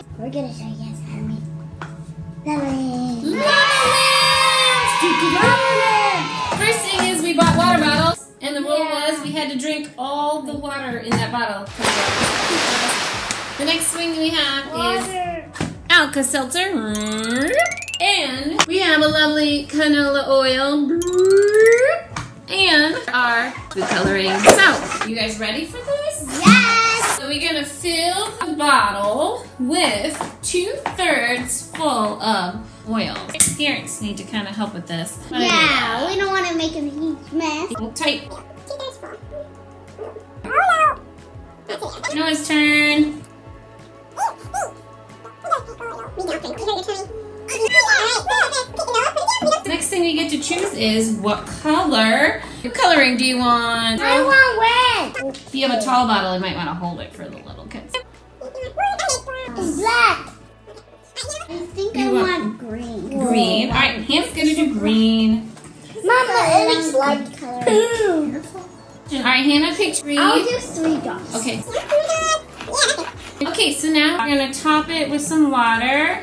guys, we're gonna show you guys how to make lemon. First thing is we bought water bottles, and the rule Yeah. was we had to drink all the water in that bottle. The next thing we have is Alka Seltzer. And we have a lovely canola oil. And our food coloring. So, you guys ready for this? Yes. We're gonna fill the bottle with two thirds full of oil. Parents need to kind of help with this. What I do? Yeah, we don't want to make a huge mess. Tight. Noah's turn. Next thing we get to choose is what color your coloring do you want? I want red. If you have a tall bottle, you might want to hold it for the little kids. It's black. I think You I want want green. Green. All right, Hannah's gonna do green. Mama, it looks like color. All right, Hannah picked green. I'll do three dots. Okay. Okay, so now we're gonna top it with some water.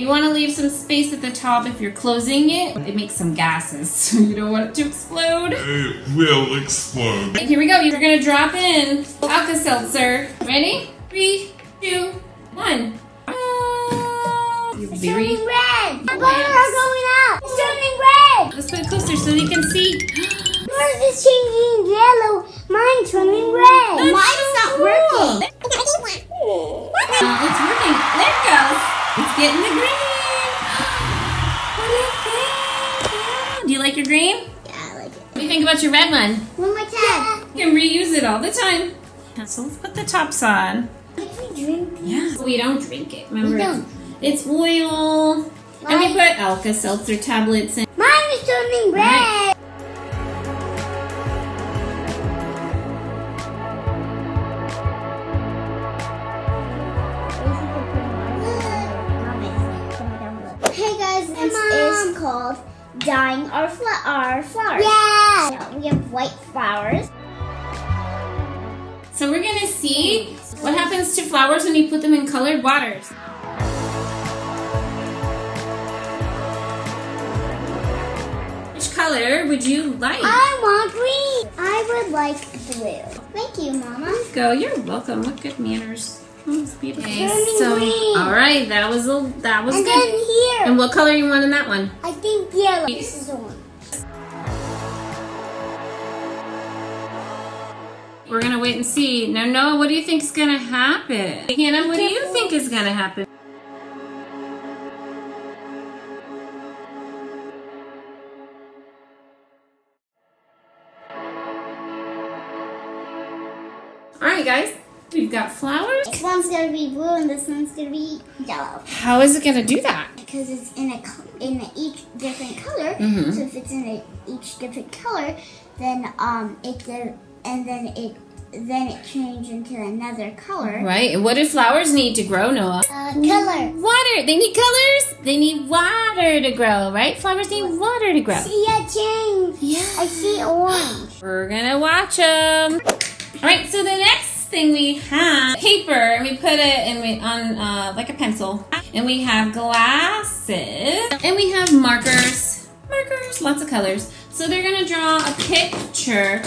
You want to leave some space at the top if you're closing it. It makes some gases, so you don't want it to explode. It will explode. Here we go. You're gonna drop in Alka Seltzer. Ready? Three, two, one. Ah, It's turning red. The bars are going up. It's turning red. Let's put it closer so you can see. Yours is changing yellow. Mine's turning red. Green? Yeah, I like it. What do you think about your red one? One more time. You can reuse it all the time. So let's put the tops on. If we drink Yeah. We don't drink it. Remember, We don't. It's, oil. And we Right. put Alka Seltzer tablets in. Mine is turning red. Hey dyeing our, fla- our flowers. Yeah. We have white flowers. So we're gonna see what happens to flowers when you put them in colored waters. Which color would you like? I want green. I would like blue. Thank you, Mama. Go. You're welcome. What good manners. It's beautiful. Turning so, green. all right, that was a, that was And good. then here, And what color you want in that one? I think yellow. This is the one. We're gonna wait and see. Now, Noah, what do you think is gonna happen? Hannah, what do you think is gonna happen? All right, guys, we've got flowers. This one's gonna be blue and this one's gonna be yellow How is it gonna do that? because it's in a in a each different color. Mhm. So if it's in a each different color, then um it and then it then it changes into another color. Right. And what do flowers need to grow, Noah? Uh, color. Water. They need colors. They need water to grow, right? Flowers need water to grow. See a change. Yeah. I see orange. We're gonna watch them. All right, so the next thing we have paper, and we put it and we on uh, like a pencil, and we have glasses, and we have markers, markers, lots of colors. So they're gonna draw a picture.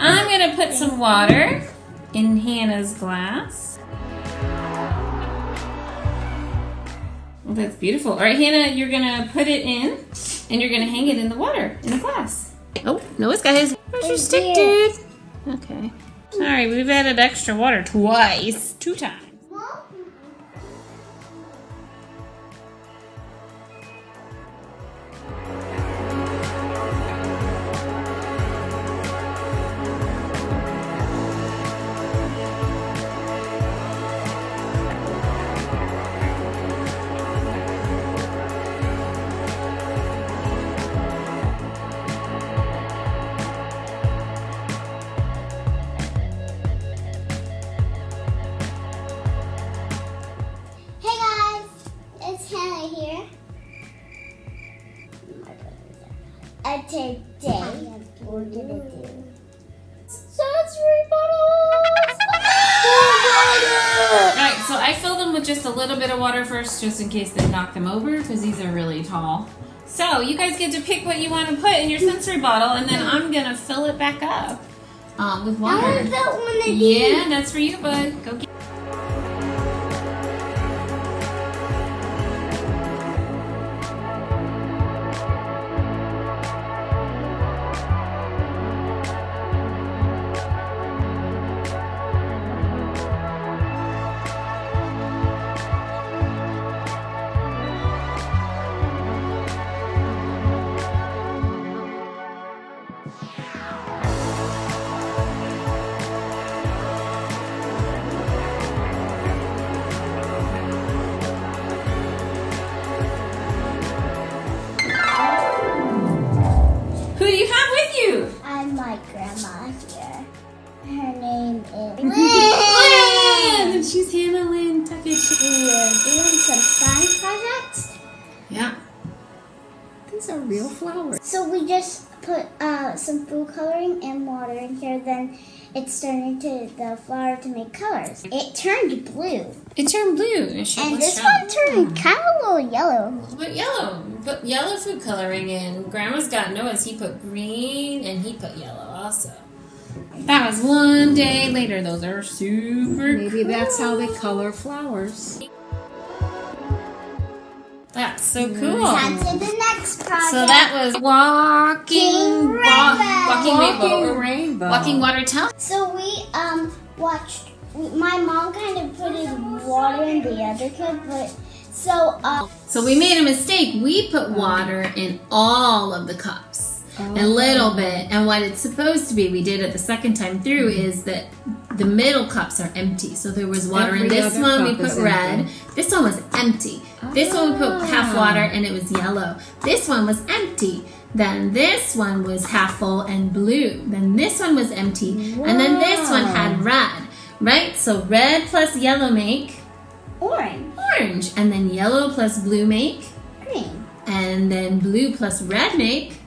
I'm gonna put some water in Hannah's glass. Oh, that's beautiful. All right, Hannah, you're gonna put it in, and you're gonna hang it in the water in the glass. Oh, Noah's got his. Where's your stick, dude? Okay. All right, we've added extra water twice, two times. We're gonna do sensory bottles. Alright, so I fill them with just a little bit of water first, just in case they knock them over, because these are really tall. So you guys get to pick what you want to put in your sensory bottle, and then I'm gonna fill it back up um, with I water. want that one again. Yeah, that's for you, bud. Go get. Hannah Lynn Tokić. We are doing some science projects. Yeah. These are real flowers. So we just put uh, some food coloring and water in here. Then it's turned into the flower to make colors. It turned blue, It turned blue. And, and this one turned kind of a little yellow. Put yellow. Put yellow food coloring in. Grandma's got Noah's. He put green and he put yellow also. That was one day later. Those are super Maybe that's how they color flowers. That's so cool. On to the next project. So that was walking, Rainbow. wa- walking rainbow, Walking or rainbow. walking water town. So we um watched. My mom kind of put in water in the other cup, but so um So we made a mistake. We put water in all of the cups, a little bit. And what it's supposed to be, we did it the second time through, is that the middle cups are empty. So there was water in this one. We put red. empty. This one was empty. This one we put half Ah. water and it was yellow. This one was empty. Then this one was half full and blue. Then this one was empty. And then this one had red. Right? So red plus yellow make orange, orange. And then yellow plus blue make green, and then blue plus red make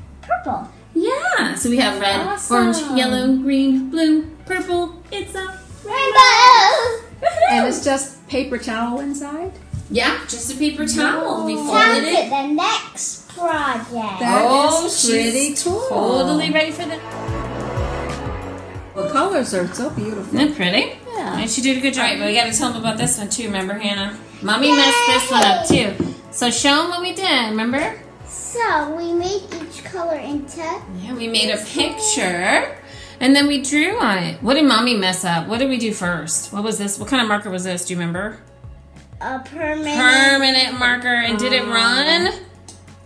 purple. yeah. So we have red, Awesome. orange, yellow, green, blue, purple. It's a Rainbow. And it's just paper towel inside? yeah, just a paper towel. We Time folded to it. the next project. That oh, is she's pretty cool. Totally ready for the. The colors are so beautiful. Isn't that pretty? Yeah. And she did a good job. But we got to tell them about this one too. Remember, Hannah? Mommy messed this one up too. So show them what we did. Remember? So we made each color into Yeah, we made a picture. And then we drew on it. What did mommy mess up? What did we do first? What was this? What kind of marker was this? Do you remember? a permanent. permanent marker and did it uh, run?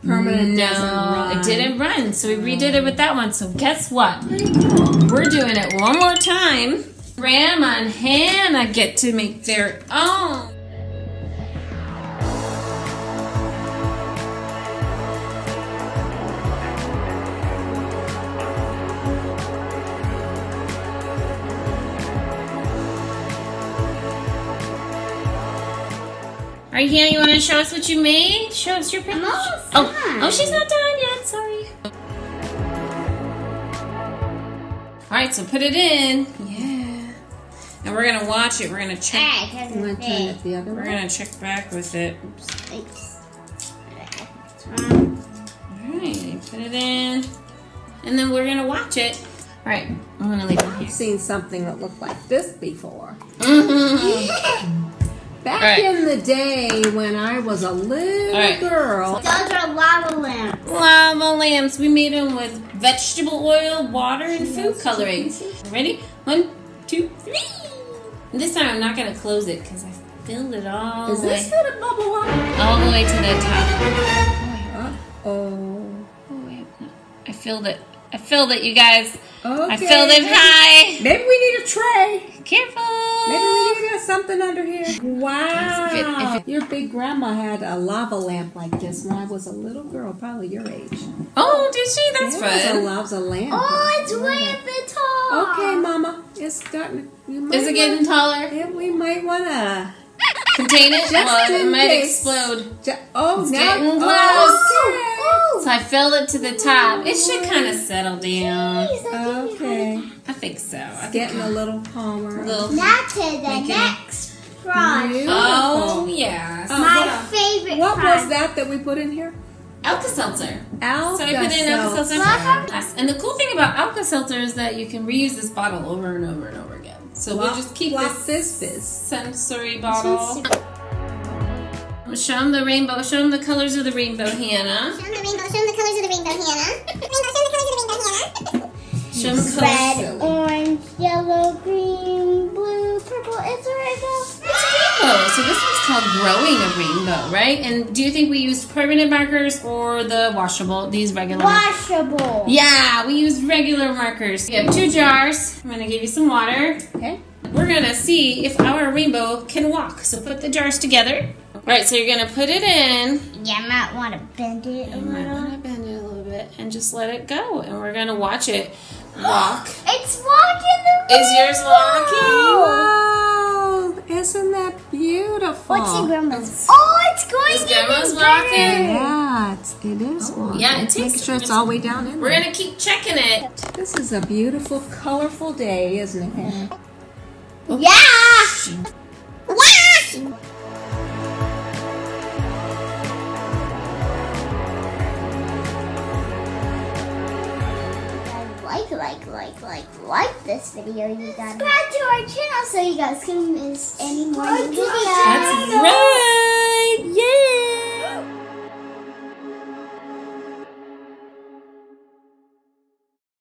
Permanent no, doesn't run. it didn't run. So we redid it with that one. So guess what? We're doing it one more time. Grandma and Hannah get to make their own. All right, Hannah, you want to show us what you made? Show us your picture. almost Oh, done. oh, she's not done yet. Sorry. All right, so put it in. Yeah. And we're gonna watch it. We're gonna check. Ah, it You doesn't want to turn it the other We're way? gonna check back with it. Oops. Oops. All right, put it in, and then we're gonna watch it. All right, I'm gonna leave it here. I've seen something that looked like this before. Mm-hmm. Back All right. in the day when I was a little All right. girl. Those are lava lamps. Lava lamps. We made them with vegetable oil, water, and food coloring. Ready? One, two, three. And this time I'm not gonna close it because I filled it all Is the this way, gonna bubble up? all the way to the top. Oh. Oh wait, no. I filled it. I filled it, you guys. Okay. I filled it high. Maybe we need a tray. Careful. Maybe we need uh, something under here. Wow. If it- if it- your big grandma had a lava lamp like this when I was a little girl, probably your age. Oh, did she? That's yeah, fun. It loves a lamp. Oh, it's way at the top. Okay, Mama. It's gotten. You might Is it getting taller? wanna, yeah, we might wanna. Contain it? Just well, it might case. explode. Ju- Oh, It's now. getting oh, close. okay. So I filled it to the top. It should kind of settle down. Okay. I think so. I think Getting a little calmer. little. Now to the next product. Beautiful. Oh yes, Oh, My what- favorite What was that that we put in here? Alka Seltzer. Alka So I put in Alka Seltzer. Yes. And the cool thing about Alka Seltzer is that you can reuse this bottle over and over and over again. So we'll just keep flop this this sensory bottle. Show them the rainbow. Show them the colors of the rainbow, Hannah. Show them the rainbow. Show them the colors of the rainbow, Hannah. rainbow. Show them the colors of the rainbow, Hannah. Show them the colors. Red, orange, yellow, green, blue, purple. It's a rainbow. Oh, so this one's called Growing a Rainbow, right? And do you think we used permanent markers or the washable, these regular Washable. Yeah, we used regular markers. We have two jars. I'm gonna give you some water. Okay. We're gonna see if our rainbow can walk. So put the jars together. Right, so you're gonna put it in. Yeah, I might want to bend it a You might wanna bend it a little bit and just let it go. And we're gonna watch it walk. It's walking the Is yours walking? Wow, isn't that beautiful? What's your grandma's? Oh, it's going Is to grandma's be walking? Yeah, it's, it is oh, one. yeah, it Make takes- sure it's all the way down in We're there. gonna keep checking it. This is a beautiful, colorful day, isn't it, Hannah? Yeah. Yeah. Like, like, like, like this video, you guys. Subscribe to our channel so you guys can miss any more videos. That's right.